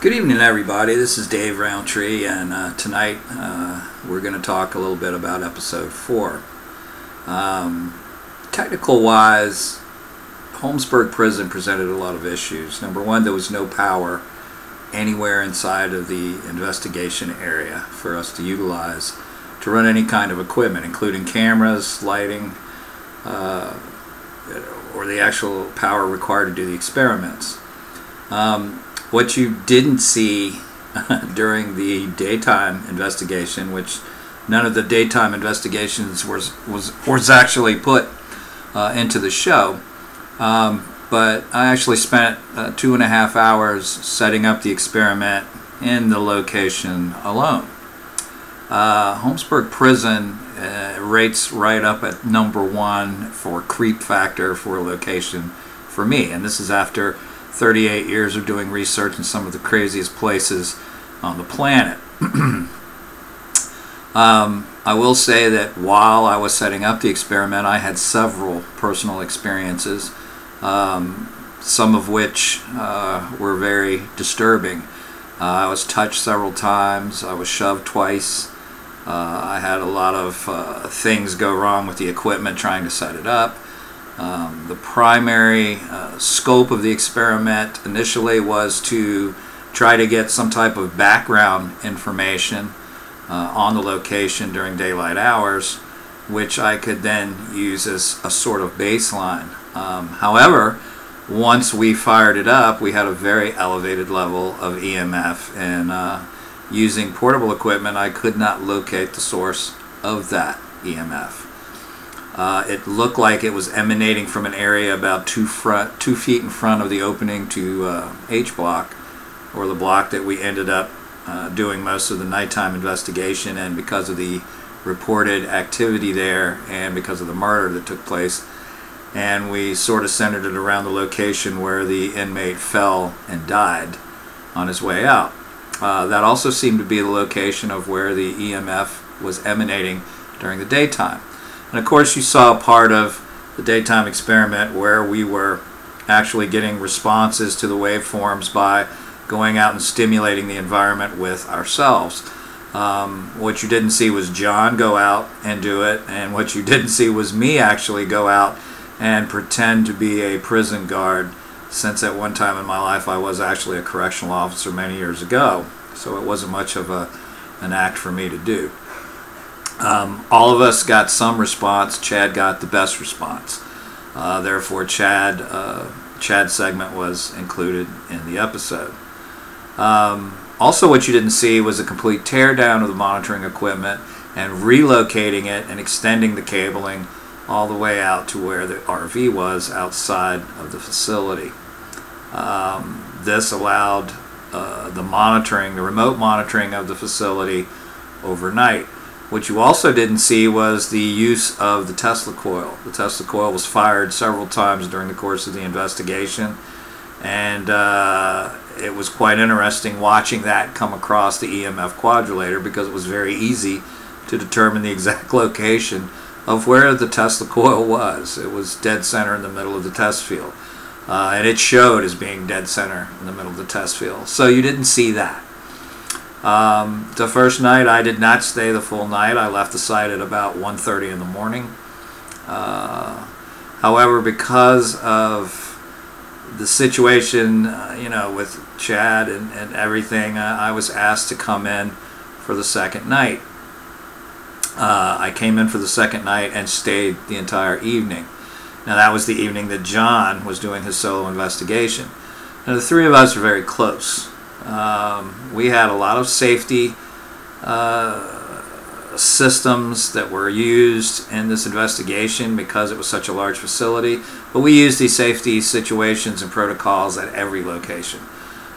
Good evening, everybody. This is Dave Rountree, and uh, tonight uh, we're going to talk a little bit about episode four. Um, technical wise, Holmesburg Prison presented a lot of issues. Number one, there was no power anywhere inside of the investigation area for us to utilize to run any kind of equipment, including cameras, lighting, uh, or the actual power required to do the experiments. Um, what you didn't see during the daytime investigation, which none of the daytime investigations was was was actually put uh, into the show. Um, but I actually spent uh, two and a half hours setting up the experiment in the location alone. Uh, Holmesburg Prison uh, rates right up at number one for creep factor for location for me, and this is after 38 years of doing research in some of the craziest places on the planet. um, I will say that while I was setting up the experiment, I had several personal experiences, um, some of which uh, were very disturbing. Uh, I was touched several times, I was shoved twice. Uh, I had a lot of uh, things go wrong with the equipment trying to set it up. Um, the primary uh, scope of the experiment initially was to try to get some type of background information uh, on the location during daylight hours, which I could then use as a sort of baseline. Um, however, once we fired it up, we had a very elevated level of EMF, and uh, using portable equipment, I could not locate the source of that EMF. Uh, it looked like it was emanating from an area about two front, two feet in front of the opening to uh, H block, or the block that we ended up uh, doing most of the nighttime investigation. And because of the reported activity there, and because of the murder that took place, and we sort of centered it around the location where the inmate fell and died on his way out. Uh, that also seemed to be the location of where the EMF was emanating during the daytime. And of course, you saw a part of the daytime experiment where we were actually getting responses to the waveforms by going out and stimulating the environment with ourselves. Um, what you didn't see was John go out and do it, and what you didn't see was me actually go out and pretend to be a prison guard, since at one time in my life I was actually a correctional officer many years ago. So it wasn't much of a, an act for me to do. Um, all of us got some response. Chad got the best response. Uh, therefore, Chad uh, Chad's segment was included in the episode. Um, also, what you didn't see was a complete teardown of the monitoring equipment and relocating it and extending the cabling all the way out to where the RV was outside of the facility. Um, this allowed uh, the monitoring, the remote monitoring of the facility overnight. What you also didn't see was the use of the Tesla coil. The Tesla coil was fired several times during the course of the investigation, and uh, it was quite interesting watching that come across the EMF quadrilator because it was very easy to determine the exact location of where the Tesla coil was. It was dead center in the middle of the test field. Uh, and it showed as being dead center in the middle of the test field. So you didn't see that. Um, the first night I did not stay the full night. I left the site at about 1.30 in the morning. Uh, however, because of the situation, uh, you know, with Chad and, and everything, I was asked to come in for the second night. Uh, I came in for the second night and stayed the entire evening. Now that was the evening that John was doing his solo investigation. Now the three of us are very close. Um, we had a lot of safety uh, systems that were used in this investigation because it was such a large facility. But we used these safety situations and protocols at every location.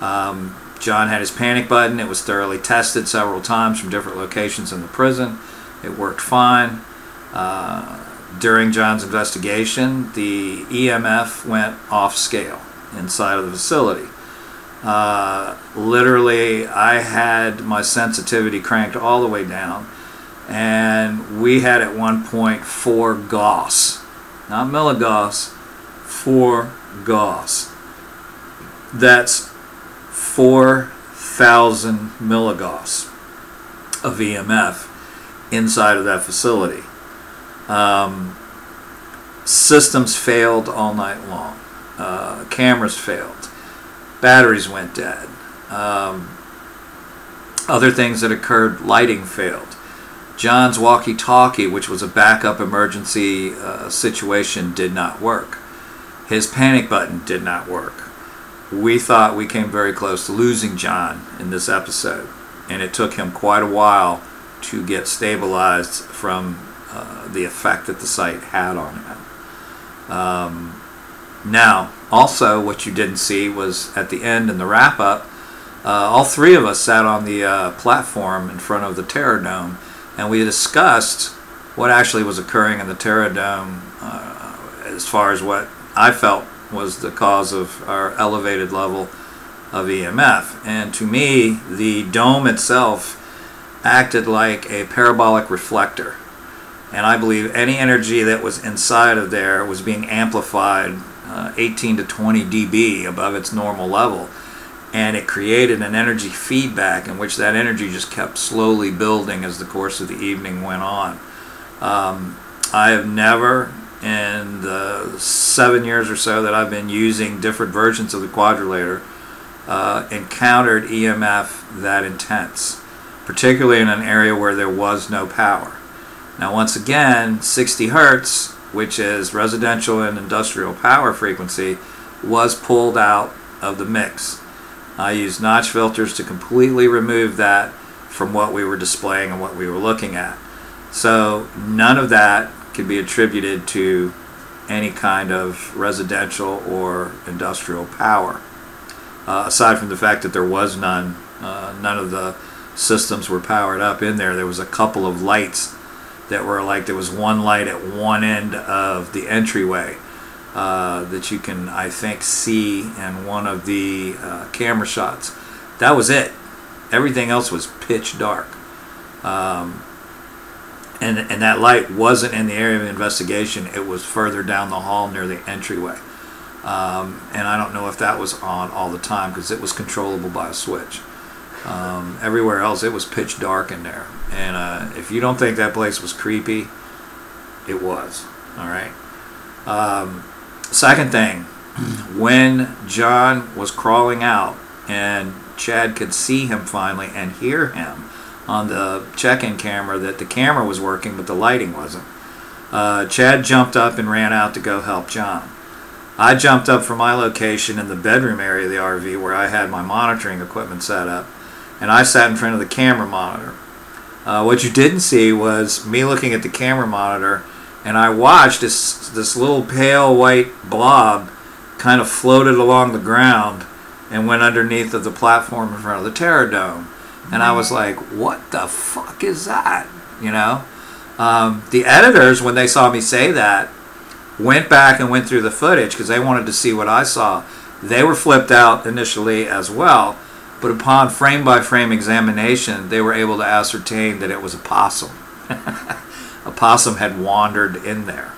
Um, John had his panic button. It was thoroughly tested several times from different locations in the prison. It worked fine. Uh, during John's investigation, the EMF went off scale inside of the facility. Uh, literally, I had my sensitivity cranked all the way down, and we had at one point four Gauss, not milligauss, four Gauss. That's 4,000 milligauss of EMF inside of that facility. Um, systems failed all night long. Uh, cameras failed. Batteries went dead. Um, other things that occurred, lighting failed. John's walkie talkie, which was a backup emergency uh, situation, did not work. His panic button did not work. We thought we came very close to losing John in this episode, and it took him quite a while to get stabilized from uh, the effect that the site had on him. Um, now, also, what you didn't see was at the end in the wrap up, uh, all three of us sat on the uh, platform in front of the Terror Dome and we discussed what actually was occurring in the Terror Dome uh, as far as what I felt was the cause of our elevated level of EMF. And to me, the dome itself acted like a parabolic reflector. And I believe any energy that was inside of there was being amplified uh, 18 to 20 dB above its normal level and it created an energy feedback in which that energy just kept slowly building as the course of the evening went on. Um, I have never, in the seven years or so that I've been using different versions of the quadrilator, uh, encountered EMF that intense, particularly in an area where there was no power. Now, once again, 60 hertz, which is residential and industrial power frequency, was pulled out of the mix. I used notch filters to completely remove that from what we were displaying and what we were looking at. So none of that can be attributed to any kind of residential or industrial power. Uh, aside from the fact that there was none, uh, none of the systems were powered up in there. There was a couple of lights that were like there was one light at one end of the entryway uh, that you can, I think, see in one of the uh, camera shots. That was it. Everything else was pitch dark. Um, and, and that light wasn't in the area of investigation, it was further down the hall near the entryway. Um, and I don't know if that was on all the time because it was controllable by a switch. Um, everywhere else, it was pitch dark in there. And uh, if you don't think that place was creepy, it was. All right. Um, Second thing, when John was crawling out and Chad could see him finally and hear him on the check-in camera that the camera was working but the lighting wasn't. Uh, Chad jumped up and ran out to go help John. I jumped up from my location in the bedroom area of the RV where I had my monitoring equipment set up and I sat in front of the camera monitor. Uh, what you didn't see was me looking at the camera monitor and I watched this this little pale white blob kind of floated along the ground and went underneath of the platform in front of the Terror Dome. And I was like, what the fuck is that? You know? Um, the editors, when they saw me say that, went back and went through the footage because they wanted to see what I saw. They were flipped out initially as well, but upon frame by frame examination, they were able to ascertain that it was a possum. a possum had wandered in there.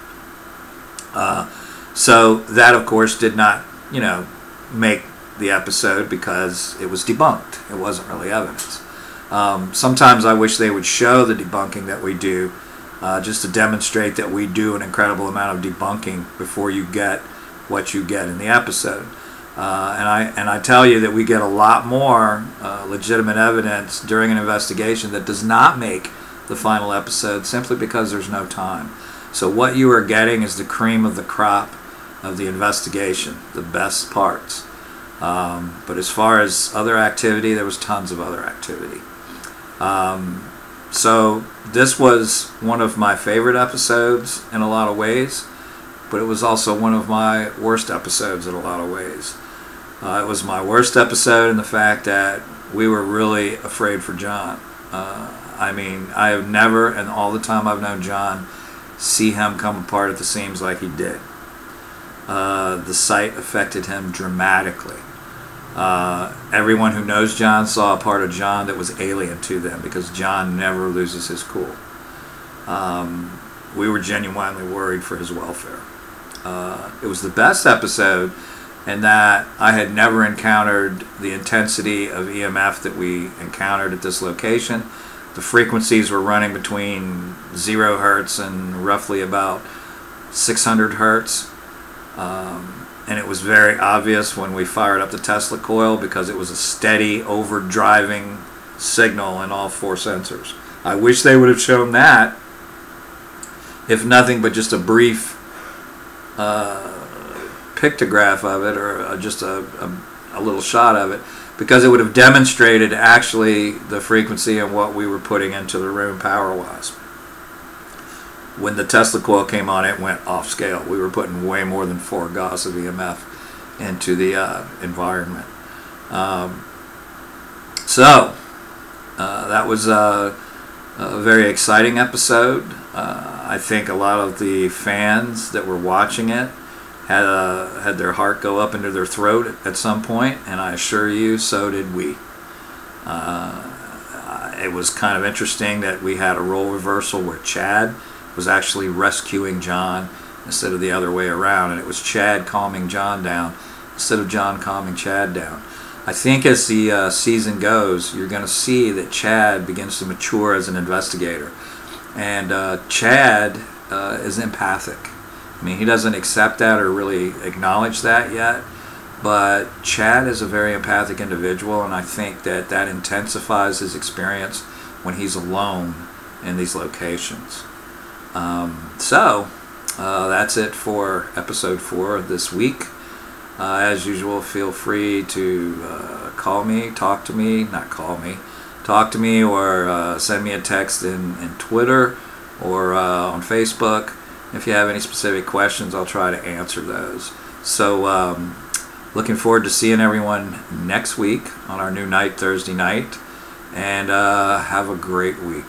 Uh, so that, of course, did not, you know, make the episode because it was debunked. It wasn't really evidence. Um, sometimes I wish they would show the debunking that we do, uh, just to demonstrate that we do an incredible amount of debunking before you get what you get in the episode. Uh, and I and I tell you that we get a lot more uh, legitimate evidence during an investigation that does not make the final episode simply because there's no time. So what you are getting is the cream of the crop of the investigation, the best parts. Um, but as far as other activity, there was tons of other activity. Um, so this was one of my favorite episodes in a lot of ways, but it was also one of my worst episodes in a lot of ways. Uh, it was my worst episode in the fact that we were really afraid for John. Uh, I mean, I have never, and all the time I've known John, see him come apart at the seams like he did. Uh, the sight affected him dramatically. Uh, everyone who knows John saw a part of John that was alien to them because John never loses his cool. Um, we were genuinely worried for his welfare. Uh, it was the best episode and that I had never encountered the intensity of EMF that we encountered at this location. The frequencies were running between zero hertz and roughly about 600 hertz. Um, and it was very obvious when we fired up the Tesla coil because it was a steady overdriving signal in all four sensors. I wish they would have shown that, if nothing but just a brief uh, pictograph of it or uh, just a, a, a, little shot of it because it would have demonstrated actually the frequency and what we were putting into the room power wise. When the Tesla coil came on, it went off scale. We were putting way more than 4 Gauss of EMF into the uh, environment. Um, so, uh, that was a, a, very exciting episode. Uh, I think a lot of the fans that were watching it had a, had their heart go up into their throat at some point, and I assure you, so did we. Uh, it was kind of interesting that we had a role reversal where Chad was actually rescuing John instead of the other way around, and it was Chad calming John down instead of John calming Chad down. I think as the uh, season goes, you're going to see that Chad begins to mature as an investigator, and uh, Chad uh, is empathic I mean, he doesn't accept that or really acknowledge that yet. But Chad is a very empathic individual, and I think that that intensifies his experience when he's alone in these locations. Um, so, uh, that's it for episode four of this week. Uh, as usual, feel free to uh, call me, talk to me, not call me, talk to me, or uh, send me a text in, in Twitter or uh, on Facebook. If you have any specific questions, I'll try to answer those. So, um, looking forward to seeing everyone next week on our new night, Thursday night. And uh, have a great week.